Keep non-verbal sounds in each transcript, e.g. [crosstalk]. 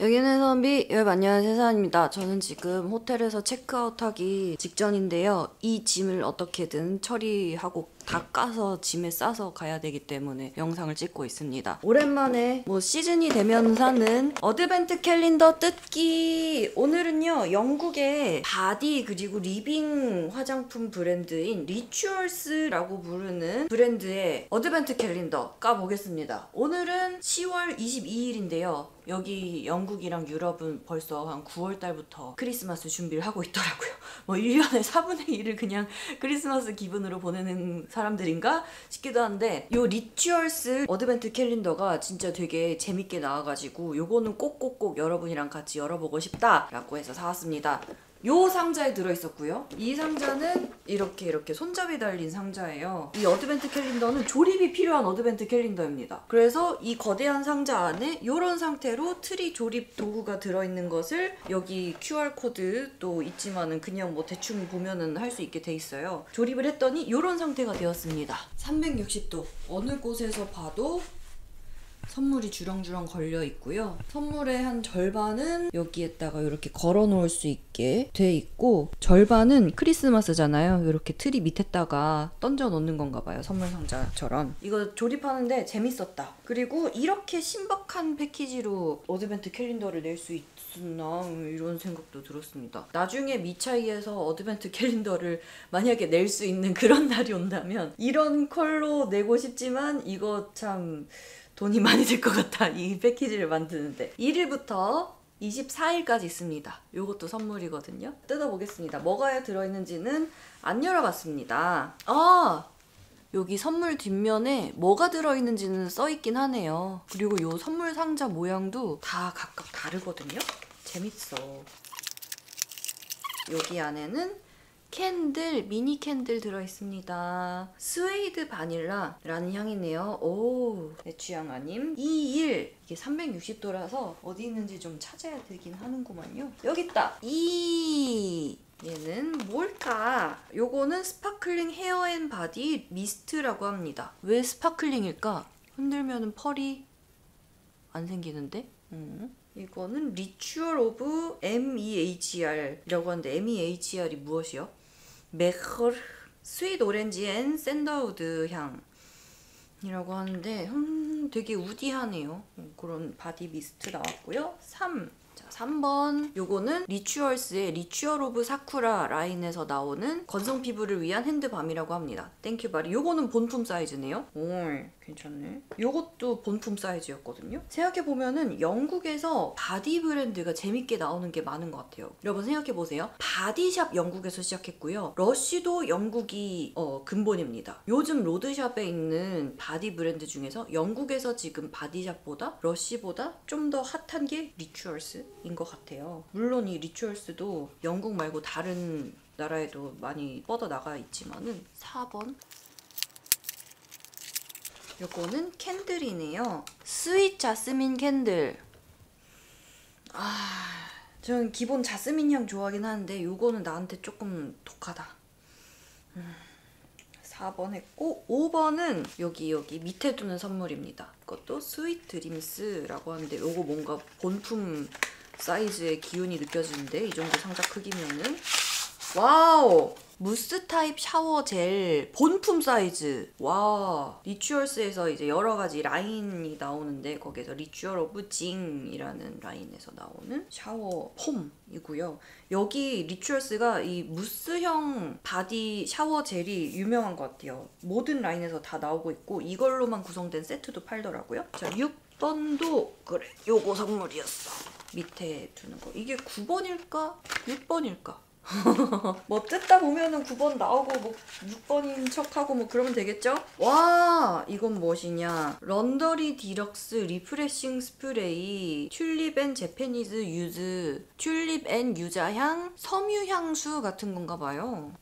여기는 선비 여러분 안녕하세요 세상입니다. 저는 지금 호텔에서 체크아웃하기 직전인데요. 이 짐을 어떻게든 처리하고 다 까서 짐에 싸서 가야 되기 때문에 영상을 찍고 있습니다. 오랜만에 뭐 시즌이 되면 사는 advent 캘린더 뜯기. 오늘은요 영국의 body 그리고 리빙 화장품 브랜드인 Rituals라고 부르는 브랜드의 advent 캘린더 까보겠습니다. 오늘은 10월 22일인데요. 여기 영국이랑 유럽은 벌써 한 9월 달부터 크리스마스 준비를 하고 있더라고요. 뭐 1년에 4분의 1을 그냥 크리스마스 기분으로 보내는 사람들인가 싶기도 한데 요 Rituals advent 캘린더가 진짜 되게 재밌게 나와가지고 요거는 꼭꼭꼭 여러분이랑 같이 열어보고 싶다라고 해서 사왔습니다. 요 상자에 들어있었고요. 이 상자는 이렇게 이렇게 손잡이 달린 상자예요. 이 advent 캘린더는 조립이 필요한 advent 캘린더입니다. 그래서 이 거대한 상자 안에 이런 상태로 트리 조립 도구가 들어있는 것을 여기 QR 코드도 있지만은 그냥 뭐 대충 보면은 할 수 있게 돼 있어요. 조립을 했더니 이런 상태가 되었습니다. 360도 어느 곳에서 봐도 선물이 주렁주렁 걸려 있고요. 선물의 한 절반은 여기에다가 이렇게 걸어 놓을 수 있게 돼 있고 절반은 크리스마스잖아요. 이렇게 트리 밑에다가 던져 놓는 건가 봐요. 선물 상자처럼. 이거 조립하는데 재밌었다. 그리고 이렇게 신박한 패키지로 advent 캘린더를 낼 수 있었나 이런 생각도 들었습니다. 나중에 미차이에서 advent 캘린더를 만약에 낼 수 있는 그런 [laughs] 날이 온다면 이런 컬러 내고 싶지만 이거 참 돈이 많이 들 것 같아. 이 패키지를 만드는데. 1일부터 24일까지 있습니다. 요것도 선물이거든요. 뜯어보겠습니다. 뭐가 들어있는지는 안 열어봤습니다. 아! 여기 선물 뒷면에 뭐가 들어있는지는 써있긴 하네요. 그리고 요 선물 상자 모양도 다 각각 다르거든요. 재밌어. 여기 안에는 candle, 미니 candle 들어있습니다. suede vanilla라는 향이네요. 오, 내 취향 아님. 2일. 이게 360도라서 어디 있는지 좀 찾아야 되긴 하는구만요. 여기 있다. 이 얘는 뭘까? 요거는 sparkling hair and body mist라고 합니다. 왜 sparkling일까? 흔들면은 펄이 안 생기는데? 음. 이거는 Ritual of Mehr이라고 하는데 Mehr이 무엇이요? 메커르 스윗 오렌지 앤 샌더우드 향이라고 하는데 음, 되게 woody하네요. 그런 body mist 나왔고요. 3. 자, 3번. 요거는 Rituals의 Ritual of Sakura 라인에서 나오는 건성 피부를 위한 hand balm이라고 합니다. Thank you very. 요거는 본품 사이즈네요. 오, 괜찮네. 요것도 본품 사이즈였거든요. 생각해보면은 영국에서 body 브랜드가 재밌게 나오는 게 많은 것 같아요. 여러분 생각해보세요. Body Shop 영국에서 시작했고요. Lush도 영국이 어, 근본입니다. 요즘 road shop에 있는 body 브랜드 중에서 영국에서 지금 Body Shop보다 Lush보다 좀 더 hot한 게 Rituals인 것 같아요. 물론 이 Rituals도 영국 말고 다른 나라에도 많이 뻗어 나가 있지만은 4번 요거는 candle이네요. sweet jasmine candle. 아, 저는 기본 자스민 향 좋아하긴 하는데 요거는 나한테 조금 독하다. 음, 4번 했고 5번은 여기 여기 밑에 두는 선물입니다. 이것도 sweet dreams라고 하는데 요거 뭔가 본품 사이즈의 기운이 느껴지는데 이 정도 상자 크기면은 wow 무스 타입 샤워 젤 본품 사이즈. 와 Rituals에서 이제 여러 가지 라인이 나오는데 거기에서 Ritual of Jing이라는 라인에서 나오는 샤워 foam이고요. 여기 Rituals가 이 무스형 바디 샤워 젤이 유명한 것 같아요. 모든 라인에서 다 나오고 있고 이걸로만 구성된 세트도 팔더라고요. 자 6번도 그래. 요거 선물이었어. 밑에 두는 거. 이게 9번일까? 6번일까 [laughs] 뭐 뜯다 보면은 9번 나오고 뭐 6번인 척하고 뭐 그러면 되겠죠? 와 이건 무엇이냐 Laundry Deluxe Refreshing Spray Tulip and Japanese Yuzu 튤립 and 유자향 섬유 향수 같은 건가 봐요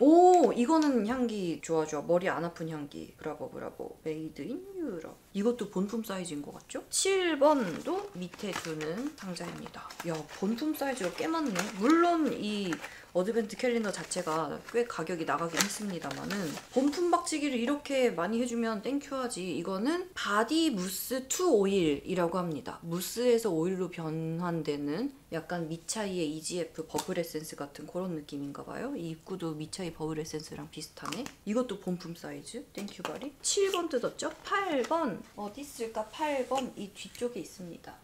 오 이거는 향기 좋아 좋아. 머리 안 아픈 향기. 브라보 브라보. Made in Europe. 이것도 본품 사이즈인 것 같죠? 7번도 밑에 두는 상자입니다. 야 본품 사이즈가 꽤 많네. 물론 이 advent calendar 자체가 꽤 가격이 나가긴 했습니다만은 본품 박치기를 이렇게 많이 해주면 thank you하지. 이거는 body mousse to oil이라고 합니다. 무스에서 오일로 변환되는 약간 미차이의 EGF 버블 에센스 같은 그런 느낌인가 봐요. 이 입구도 미차이 버블 에센스랑 비슷하네. 이것도 본품 사이즈. Thank you very. 7번 뜯었죠? 8번. 어디 있을까? 8번 이 뒤쪽에 있습니다.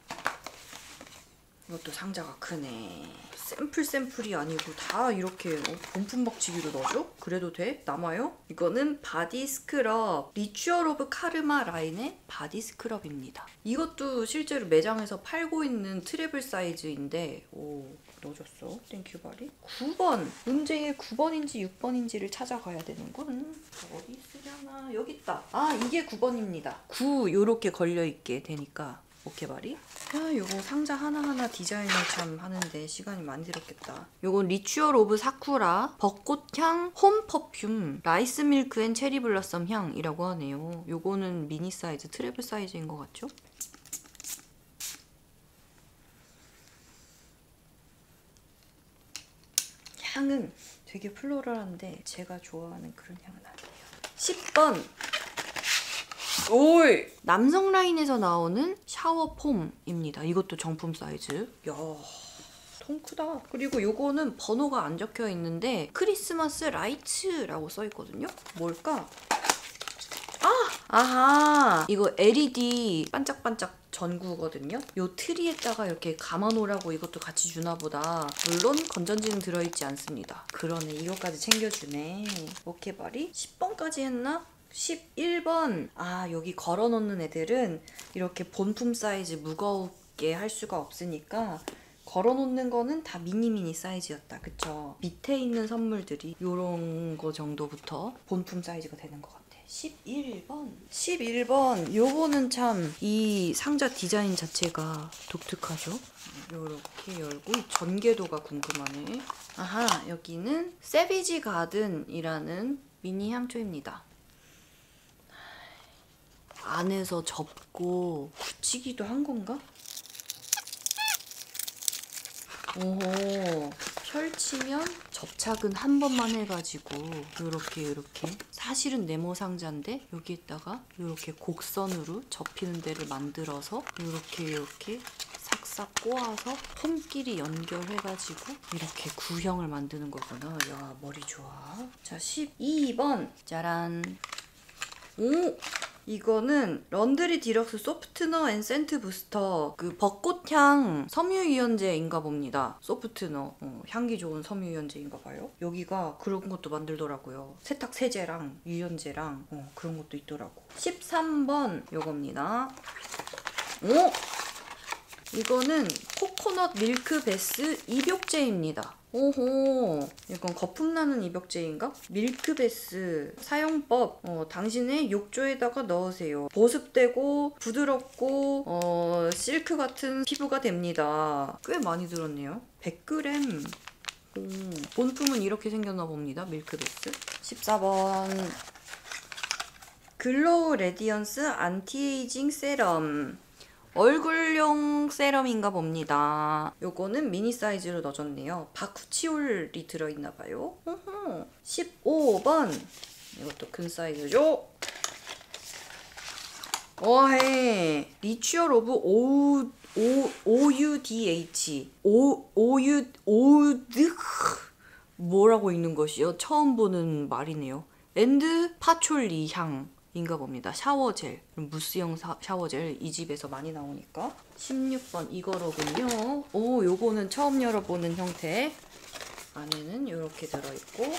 이것도 상자가 크네. 샘플 샘플이 아니고 다 이렇게 어, 본품 박치기로 넣어줘? 그래도 돼? 남아요? 이거는 바디 스크럽 Ritual of Karma 라인의 바디 스크럽입니다. 이것도 실제로 매장에서 팔고 있는 travel 사이즈인데 오 넣어줬어. Thank you very. 9번. 문제의 9번인지 6번인지를 찾아가야 되는군. 어디 있으려나? 여기 있다. 아 이게 9번입니다. 9 요렇게 걸려있게 되니까 빨리. 아, 요거 상자 하나하나 디자인을 참 하는데 시간이 많이 들었겠다. 요건 Ritual of Sakura 벚꽃향 home perfume rice milk and cherry blossom 향이라고 하네요. 요거는 미니 사이즈, travel 사이즈인 것 같죠? 향은 되게 floral한데 제가 좋아하는 그런 향은 아니에요. 10번 오이! 남성 라인에서 나오는 샤워 폼입니다. 이것도 정품 사이즈. 야, 통 크다. 그리고 요거는 번호가 안 적혀 있는데 Christmas Lights라고 써 있거든요. 뭘까? 아! 아하! 이거 LED 반짝반짝 전구거든요. 요 트리에다가 이렇게 감아놓으라고 이것도 같이 주나 보다. 물론 건전지는 들어있지 않습니다. 그러네. 이거까지 챙겨주네. 오케바리? 10번까지 했나? 11번. 아, 여기 걸어놓는 애들은 이렇게 본품 사이즈 무겁게 할 수가 없으니까 걸어놓는 거는 다 미니미니 사이즈였다. 그쵸? 밑에 있는 선물들이 요런 거 정도부터 본품 사이즈가 되는 것 같아. 11번. 11번. 요거는 참 이 상자 디자인 자체가 독특하죠? 요렇게 열고 이 전개도가 궁금하네. 아하, 여기는 세비지 가든이라는 미니 향초입니다. 안에서 접고 굳히기도 한 건가? 오호 펼치면 접착은 한 번만 해가지고 이렇게 이렇게 사실은 네모 상자인데 여기에다가 이렇게 곡선으로 접히는 데를 만들어서 이렇게 이렇게 싹싹 꼬아서 폼끼리 연결해가지고 이렇게 구형을 만드는 거구나. 야 머리 좋아. 자 12번 짜란. 오 이거는 Laundry Deluxe Softener and Scent Booster 그 벚꽃향 섬유유연제인가 봅니다. softener 어, 향기 좋은 섬유유연제인가 봐요. 여기가 그런 것도 만들더라고요. 세탁 세제랑 유연제랑 어, 그런 것도 있더라고. 13번 요겁니다. 오! 이거는 코코넛 밀크 베스 입욕제입니다. 오호, 약간 거품 나는 입욕제인가? 밀크베스 사용법. 어, 당신의 욕조에다가 넣으세요. 보습되고 부드럽고 어, 실크 같은 피부가 됩니다. 꽤 많이 들었네요. 100g. 오, 본품은 이렇게 생겼나 봅니다. 밀크베스. 14번. Glow Radiance Anti-aging Serum. 얼굴용 세럼인가 봅니다. 요거는 미니 사이즈로 넣어줬네요. bakuchiol이 들어있나 봐요. 15번. 이것도 큰 사이즈죠. 어헤. Ritual of 오, 오, OUDH. 오, OU, OUD. 뭐라고 읽는 것이요? 처음 보는 말이네요. and patchouli 향. 인가 봅니다. 샤워젤, 무스형 사, 샤워젤 이 집에서 많이 나오니까 16번 이거로군요. 오, 요거는 처음 열어보는 형태. 안에는 이렇게 들어있고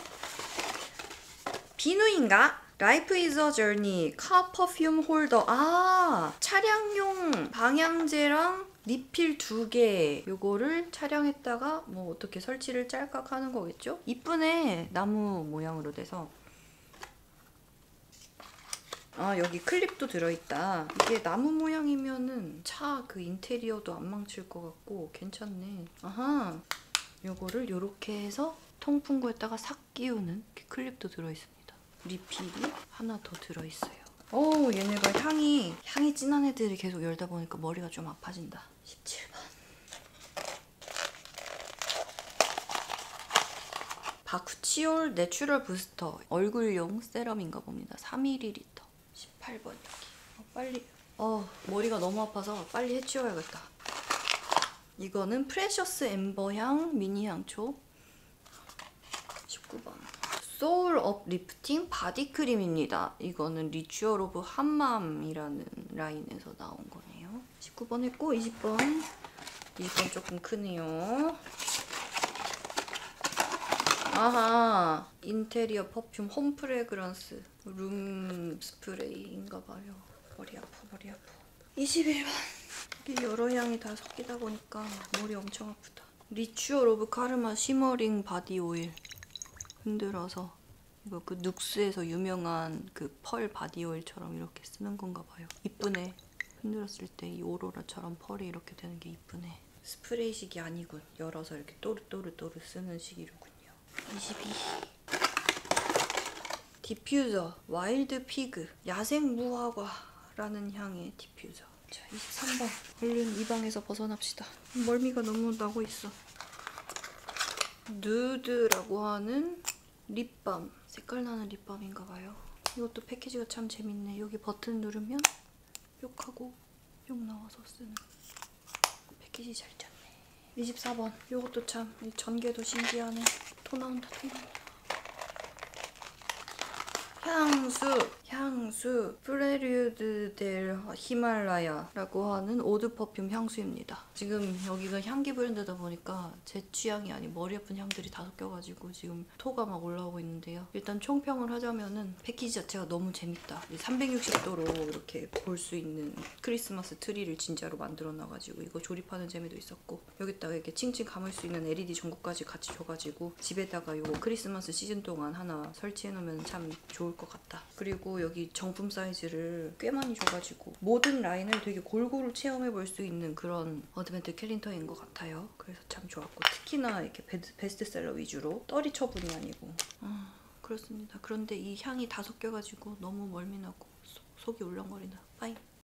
비누인가? Life is a Journey car perfume holder 아 차량용 방향제랑 리필 두 개 요거를 차량에다가 뭐 어떻게 설치를 짤깍 하는 거겠죠? 이쁘네 나무 모양으로 돼서 아 여기 클립도 들어있다. 이게 나무 모양이면은 차 그 인테리어도 안 망칠 것 같고 괜찮네. 아하 요거를 요렇게 해서 통풍구에다가 싹 끼우는 클립도 들어있습니다. 리필이 하나 더 들어있어요. 오 얘네가 향이 향이 진한 애들을 계속 열다 보니까 머리가 좀 아파진다. 17번. bakuchiol natural booster 얼굴용 세럼인가 봅니다. 3ml 18번 여기. 어, 빨리. 어 머리가 너무 아파서 빨리 해치워야겠다. 이거는 Precious Amber향 미니 향초 19번. Soul Uplifting 바디 크림입니다. 이거는 Ritual of Hammam이라는 라인에서 나온 거네요. 19번 했고 20번. 20번 조금 크네요. 아하 interior perfume home fragrance room spray인가 봐요. 머리 아파 머리 아파. 21번. 이게 여러 향이 다 섞이다 보니까 머리 엄청 아프다. Ritual of Karma shimmering body oil. 흔들어서 이거 그 Nuxe에서 유명한 그 펄 바디 오일처럼 이렇게 쓰는 건가 봐요. 이쁘네. 흔들었을 때 이 오로라처럼 펄이 이렇게 되는 게 이쁘네. 스프레이식이 아니군. 열어서 이렇게 또르또르또르 쓰는 식이로군요. 22. 디퓨저 Wild Fig 야생 무화과라는 향의 디퓨저. 자, 23번. 얼른 이 방에서 벗어납시다. 멀미가 너무 나고 있어. 누드라고 하는 립밤 색깔 나는 립밤인가 봐요 이것도 패키지가 참 재밌네 여기 버튼 누르면 뿅 하고 뿅 나와서 쓰는 패키지 잘 짰네 24번 이것도 참이 전개도 신기하네 토 나온다 토 나온다. 향수 향수 프레류드 델 히말라야라고 하는 eau de parfum 향수입니다. 지금 여기가 향기 브랜드다 보니까 제 취향이 아닌 머리 아픈 향들이 다 섞여가지고 지금 토가 막 올라오고 있는데요. 일단 총평을 하자면은 패키지 자체가 너무 재밌다. 360도로 이렇게 볼 수 있는 크리스마스 트리를 진짜로 만들어 놔가지고 이거 조립하는 재미도 있었고 여기다가 이렇게 칭칭 감을 수 있는 LED 전구까지 같이 줘가지고 집에다가 이거 크리스마스 시즌 동안 하나 설치해 놓으면 참 좋을 것 같다. 그리고 여기 정품 사이즈를 꽤 많이 줘가지고 모든 라인을 되게 골고루 체험해 볼 수 있는 그런 advent calendar인 것 같아요. 그래서 참 좋았고 특히나 이렇게 베스트셀러 위주로 떨이 처분이 아니고 아, 그렇습니다. 그런데 이 향이 다 섞여가지고 너무 멀미나고 속- 속이 울렁거린다. bye.